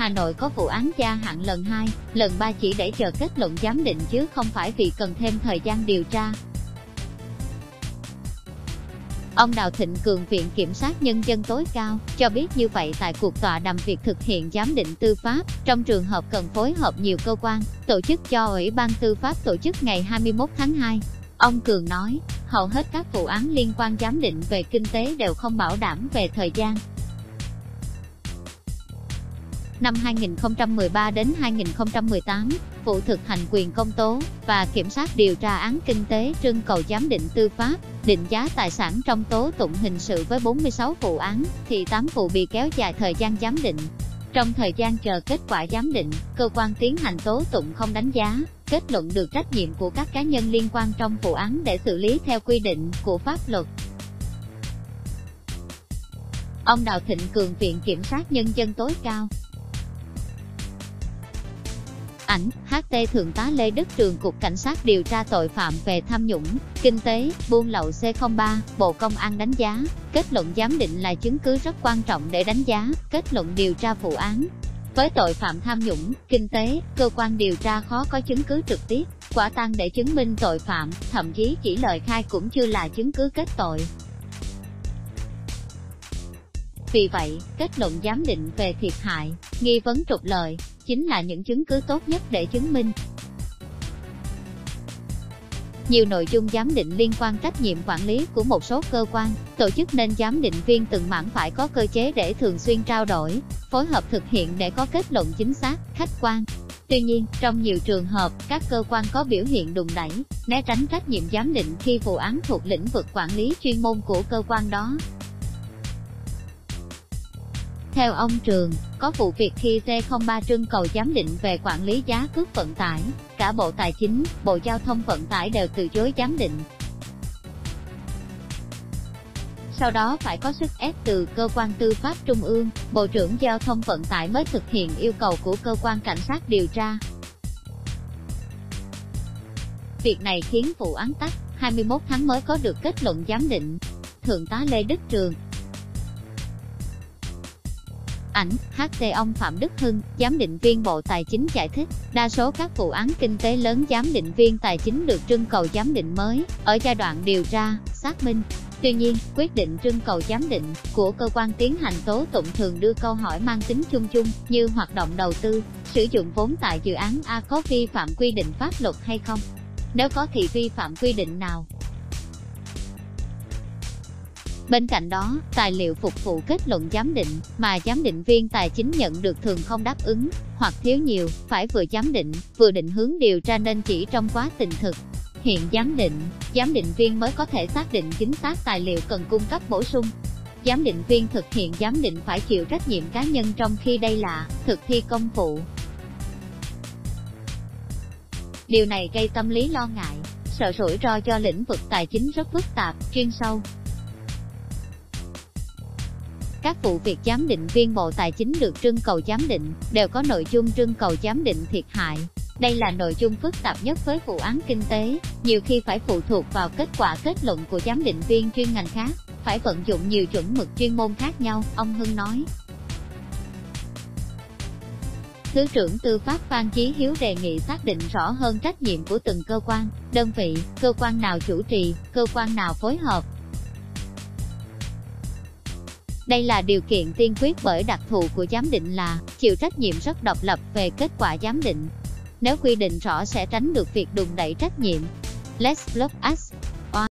Hà Nội có vụ án gia hạn lần 2, lần 3 chỉ để chờ kết luận giám định chứ không phải vì cần thêm thời gian điều tra. Ông Đào Thịnh Cường Viện Kiểm sát Nhân dân tối cao, cho biết như vậy tại cuộc tọa đàm việc thực hiện giám định tư pháp, trong trường hợp cần phối hợp nhiều cơ quan, tổ chức cho Ủy ban Tư pháp tổ chức ngày 21 tháng 2. Ông Cường nói, hầu hết các vụ án liên quan giám định về kinh tế đều không bảo đảm về thời gian, năm 2013 đến 2018, vụ thực hành quyền công tố và kiểm sát điều tra án kinh tế trưng cầu giám định tư pháp, định giá tài sản trong tố tụng hình sự với 46 vụ án, thì 8 vụ bị kéo dài thời gian giám định. Trong thời gian chờ kết quả giám định, cơ quan tiến hành tố tụng không đánh giá, kết luận được trách nhiệm của các cá nhân liên quan trong vụ án để xử lý theo quy định của pháp luật. Ông Đào Thịnh Cường Viện Kiểm sát Nhân dân tối cao, Ảnh, HT Thượng tá Lê Đức Trường Cục Cảnh sát điều tra tội phạm về tham nhũng, kinh tế, buôn lậu C03, Bộ Công an đánh giá, kết luận giám định là chứng cứ rất quan trọng để đánh giá, kết luận điều tra vụ án. Với tội phạm tham nhũng, kinh tế, cơ quan điều tra khó có chứng cứ trực tiếp, quả tăng để chứng minh tội phạm, thậm chí chỉ lời khai cũng chưa là chứng cứ kết tội. Vì vậy, kết luận giám định về thiệt hại, nghi vấn trục lợi, chính là những chứng cứ tốt nhất để chứng minh. Nhiều nội dung giám định liên quan trách nhiệm quản lý của một số cơ quan, tổ chức nên giám định viên từng mảng phải có cơ chế để thường xuyên trao đổi, phối hợp thực hiện để có kết luận chính xác, khách quan. Tuy nhiên, trong nhiều trường hợp, các cơ quan có biểu hiện đùng đẩy, né tránh trách nhiệm giám định khi vụ án thuộc lĩnh vực quản lý chuyên môn của cơ quan đó, theo ông Trường, có vụ việc khi C03 trưng cầu giám định về quản lý giá cước vận tải, cả Bộ Tài chính, Bộ Giao thông Vận tải đều từ chối giám định. Sau đó phải có sức ép từ cơ quan tư pháp trung ương, Bộ trưởng Giao thông Vận tải mới thực hiện yêu cầu của cơ quan cảnh sát điều tra. Việc này khiến vụ án tắt, 21 tháng mới có được kết luận giám định. Thượng tá Lê Đức Trường, Ảnh, HT ông Phạm Đức Hưng, giám định viên Bộ Tài chính giải thích, đa số các vụ án kinh tế lớn giám định viên tài chính được trưng cầu giám định mới, ở giai đoạn điều tra, xác minh. Tuy nhiên, quyết định trưng cầu giám định của cơ quan tiến hành tố tụng thường đưa câu hỏi mang tính chung chung, như hoạt động đầu tư, sử dụng vốn tại dự án A có vi phạm quy định pháp luật hay không? Nếu có thì vi phạm quy định nào? Bên cạnh đó, tài liệu phục vụ kết luận giám định mà giám định viên tài chính nhận được thường không đáp ứng, hoặc thiếu nhiều, phải vừa giám định, vừa định hướng điều tra nên chỉ trong quá trình thực. Hiện giám định, giám định viên mới có thể xác định chính xác tài liệu cần cung cấp bổ sung. Giám định viên thực hiện giám định phải chịu trách nhiệm cá nhân trong khi đây là thực thi công vụ. Điều này gây tâm lý lo ngại, sợ rủi ro cho lĩnh vực tài chính rất phức tạp, chuyên sâu, các vụ việc giám định viên Bộ Tài chính được trưng cầu giám định, đều có nội dung trưng cầu giám định thiệt hại. Đây là nội dung phức tạp nhất với vụ án kinh tế, nhiều khi phải phụ thuộc vào kết quả kết luận của giám định viên chuyên ngành khác, phải vận dụng nhiều chuẩn mực chuyên môn khác nhau, ông Hưng nói. Thứ trưởng Tư pháp Phan Chí Hiếu đề nghị xác định rõ hơn trách nhiệm của từng cơ quan, đơn vị, cơ quan nào chủ trì, cơ quan nào phối hợp, đây là điều kiện tiên quyết bởi đặc thù của giám định là chịu trách nhiệm rất độc lập về kết quả giám định. Nếu quy định rõ sẽ tránh được việc đùn đẩy trách nhiệm. Let's Block Us